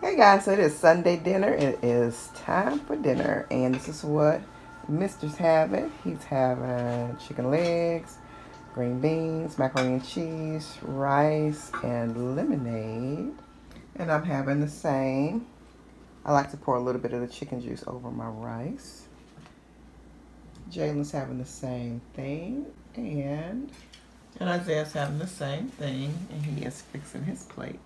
Hey guys, so it is Sunday dinner. It is time for dinner, and this is what Mister's having. He's having chicken legs, green beans, macaroni and cheese, rice, and lemonade. And I'm having the same. I like to pour a little bit of the chicken juice over my rice. Jalen's having the same thing, and and Isaiah's having the same thing, and he is fixing his plate.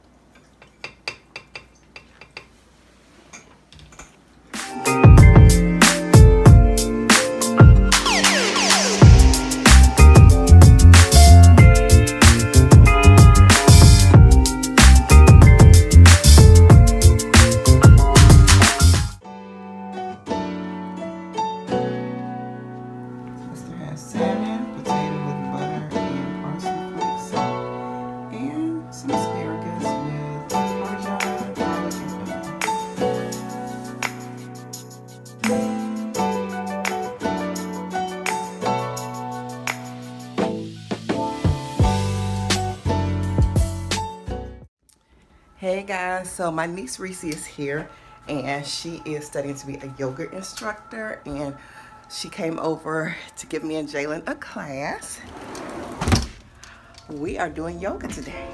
Hey guys, so my niece Reese is here and she is studying to be a yoga instructor and she came over to give me and Jalen a class. We are doing yoga today.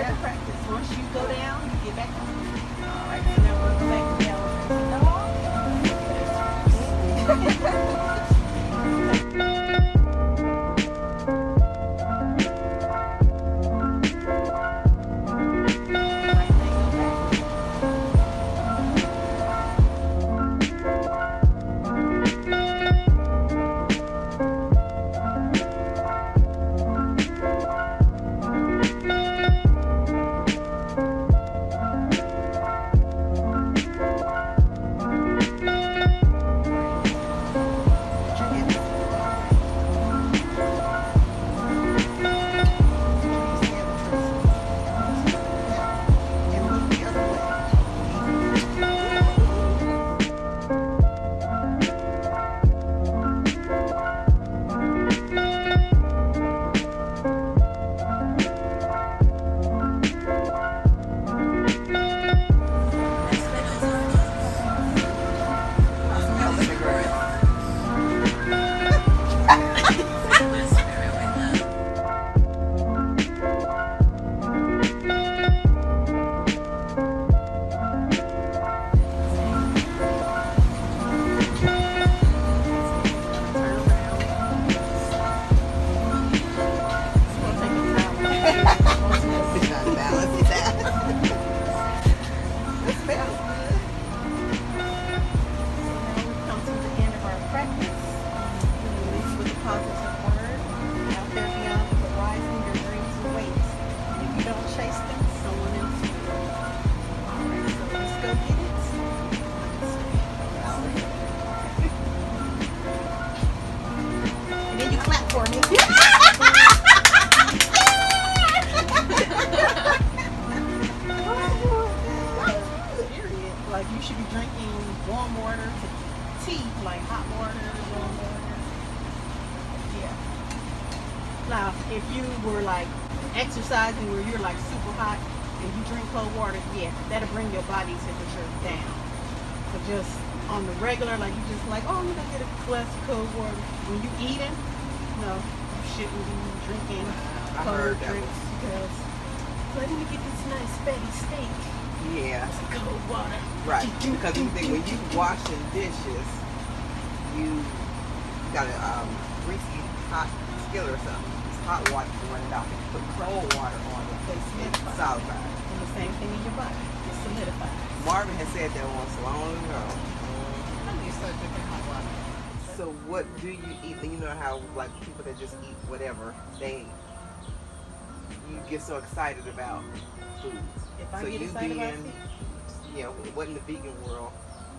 The practice. Once you go down, you get back up. All right, go back to Like if you were like exercising where you're like super hot and you drink cold water, yeah, that'll bring your body temperature down. But just on the regular, like you just like, oh, I'm gonna get a glass of cold water. When you eating, no, you shouldn't be drinking cold drinks because let me get this nice fatty steak. Yeah. It's cold water. Right. Because you think when you washing dishes, you got a um, greasy hot skillet or something. Hot water to run it out. If you put cold water on it, They solidify. And the same thing in your body. It solidifies. Marvin has said that once long ago. I need start drinking hot water. So what do you eat? You know how like people that just eat whatever they you get so excited about foods. If I So get you excited about being- food, You know, what in the vegan world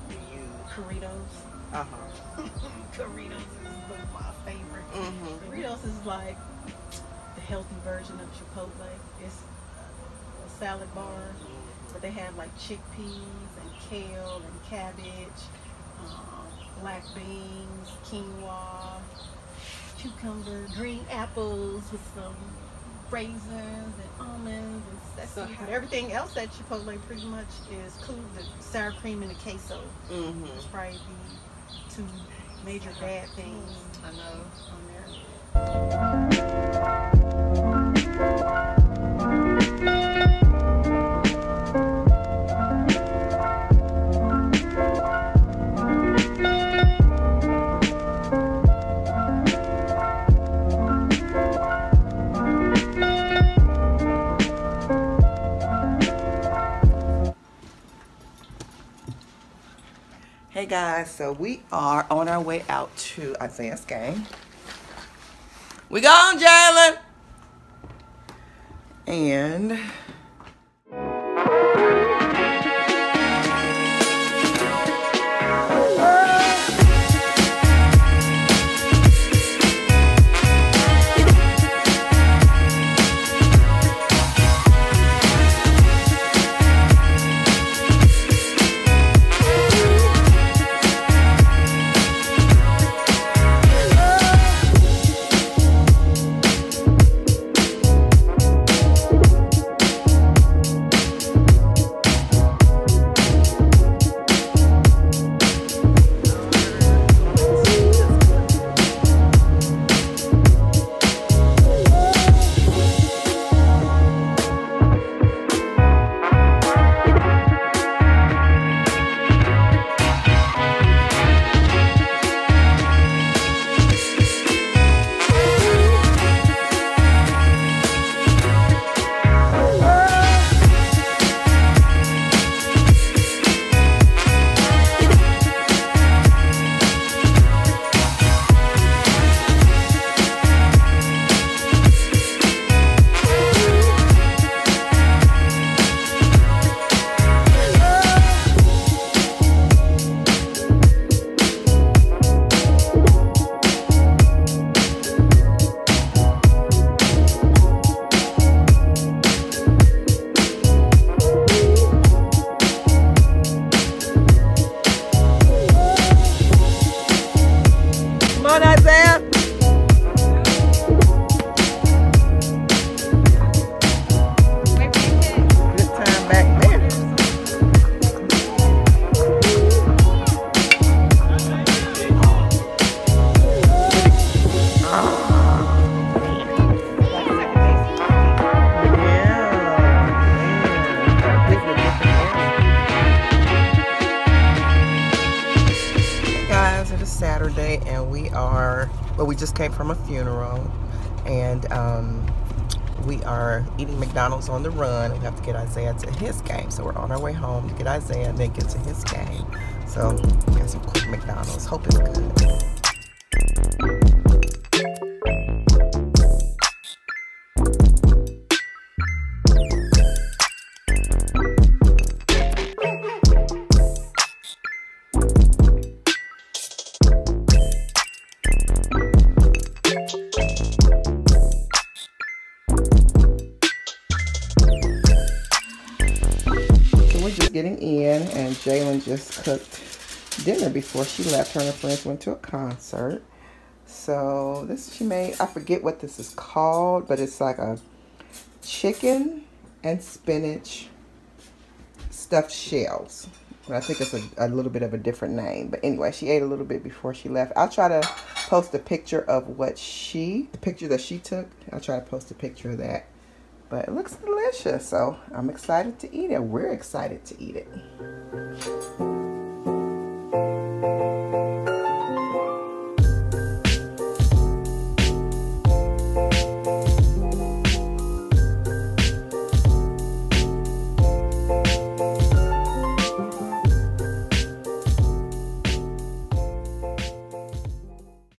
do you? Corritos. Uh huh. Corritos is one of my favorite. Mm-hmm. Doritos is like the healthy version of Chipotle. It's a salad bar, but they have like chickpeas and kale and cabbage, um, black beans, quinoa, cucumber, green apples with some raisins and almonds and So sesame. but everything else at Chipotle pretty much is cool. The sour cream and the queso Mm-hmm. is probably the two major bad things I know. on there. Hey guys, so we are on our way out to Isaiah's game. We gone, Jalen! And And we are, well, we just came from a funeral and um, we are eating McDonald's on the run. We have to get Isaiah to his game. So we're on our way home to get Isaiah and then get to his game. So we got some quick McDonald's. Hope it's good. getting in, and Jalen just cooked dinner before she left. Her and her friends went to a concert. So this she made, I forget what this is called, but it's like a chicken and spinach stuffed shells. But I think it's a, a, little bit of a different name. But anyway, she ate a little bit before she left. I'll try to post a picture of what she, the picture that she took. I'll try to post a picture of that but it looks delicious, so I'm excited to eat it. We're excited to eat it.